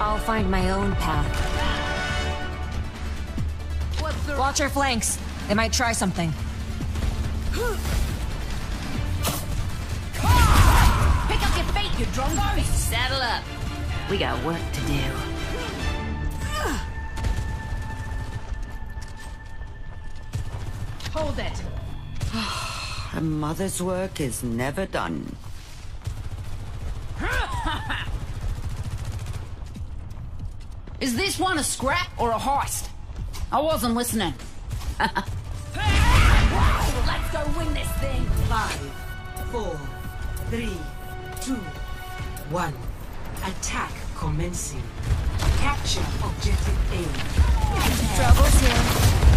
I'll find my own path. Watch your flanks. They might try something. Pick up your feet, you drongo! Saddle up. We got work to do. Hold it. A mother's work is never done. Is this one a scrap or a heist? I wasn't listening. Let's go win this thing. Five, four, three, two, one. Attack commencing. Capture objective A. Trouble's here.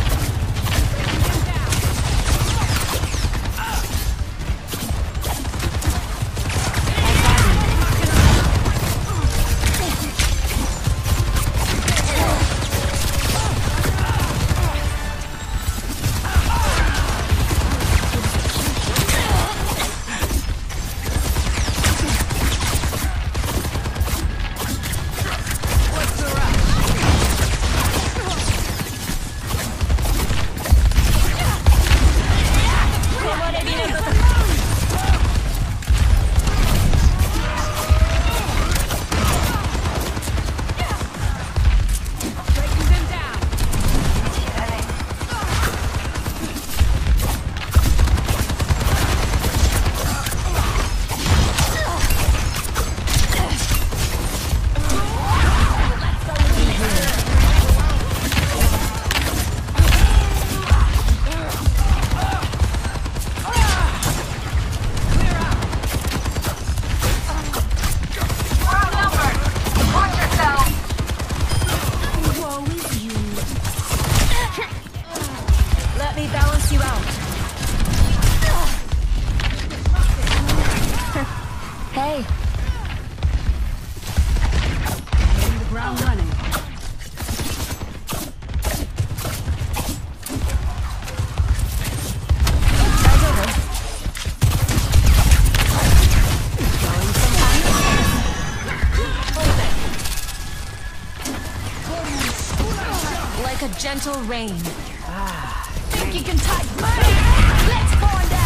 Like a gentle rain. Ah. Think you can take me? Let's find out.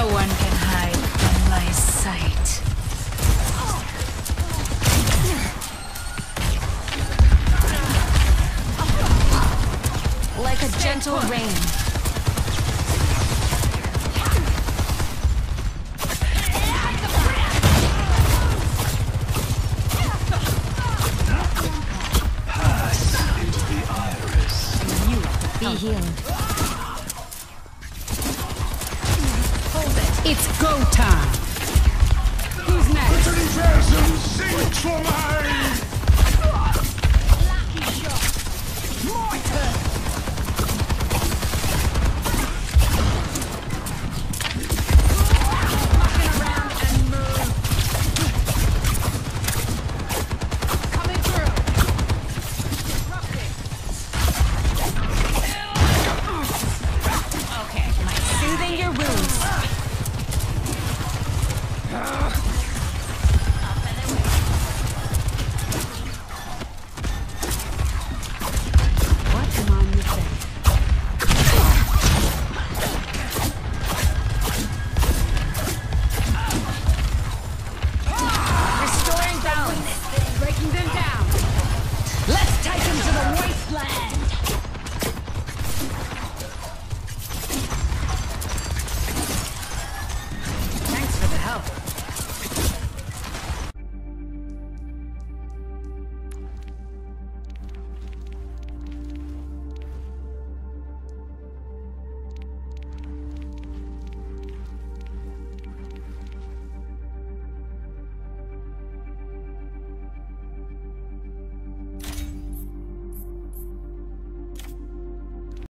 No one can hide from my sight. Like a gentle rain. Pass into the iris. You be healed. It's go time. Who's next?